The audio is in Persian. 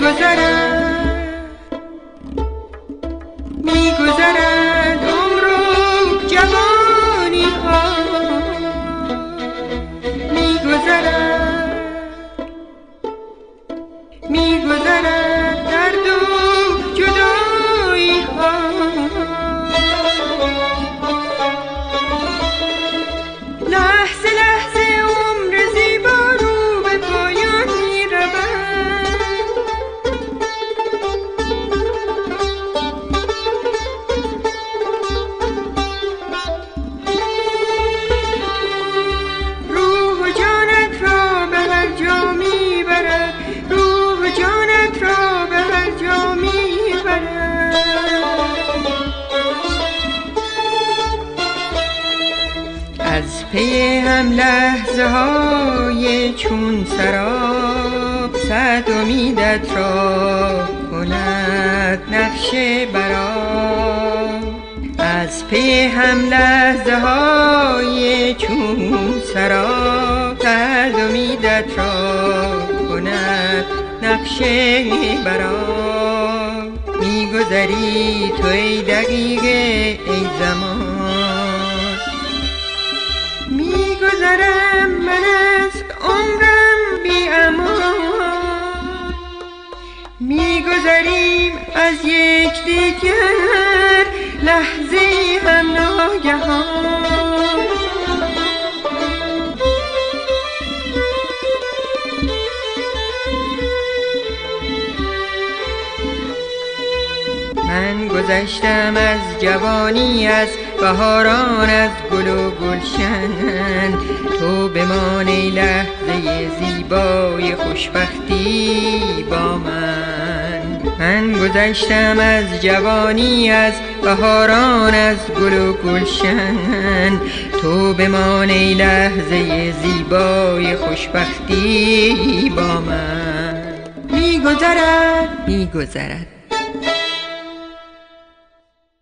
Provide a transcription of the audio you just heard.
میگذرد. میگذرد. از پی هم لحظه های چون سراب صد امیدت را کند نقش برا. از پی هم لحظه های چون سراب صد امیدت را کند نقش برا. میگذری تو ای دقیقه ای زمان. میگذرم من از عمرم بی امان. میگذریم از یک دیگر لحظه هم ناگهان. من گذشتم از جوانی از بهاران از گل و گلشن. بمان ای لحظه زیبای خوشبختی با من. من گذشتم از جوانی از بهاران از گل و گلشن. تو بمان ای لحظه زیبای خوشبختی با من. میگذرد میگذرد.